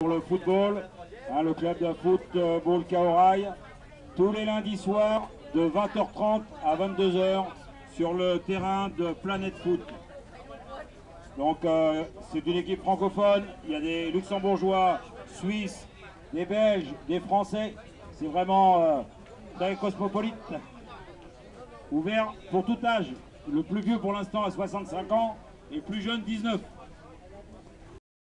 Pour le football, hein, le club de football euh, Kaorai, tous les lundis soirs de 20h30 à 22h sur le terrain de Planète Foot. Donc euh, c'est une équipe francophone, il y a des luxembourgeois, suisses, des belges, des français. C'est vraiment euh, très cosmopolite. Ouvert pour tout âge. Le plus vieux pour l'instant à 65 ans et plus jeune 19.